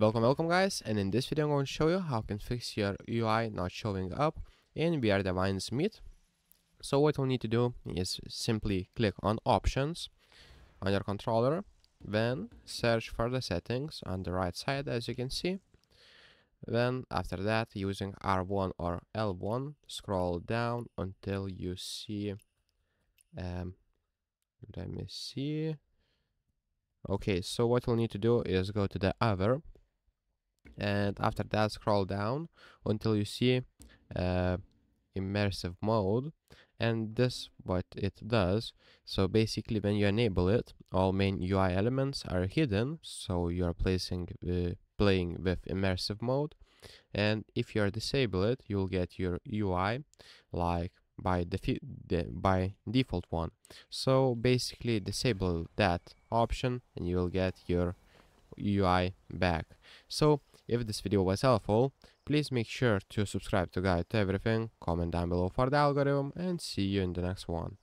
Welcome, welcome guys, and in this video I'm going to show you how you can fix your UI not showing up in Where Winds Meet. So what you'll need to do is simply click on Options on your controller, then search for the settings on the right side as you can see. Then after that, using R1 or L1, scroll down until you see, um, let me see, okay so what we'll need to do is go to the other and after that scroll down until you see uh, immersive mode and this what it does. So basically when you enable it all main UI elements are hidden. So you are placing uh, playing with immersive mode. And if you are disable it you'll get your UI like by the by default one. So basically disable that option and you will get your UI back. So if this video was helpful please make sure to subscribe to guide to everything. Comment down below for the algorithm and see you in the next one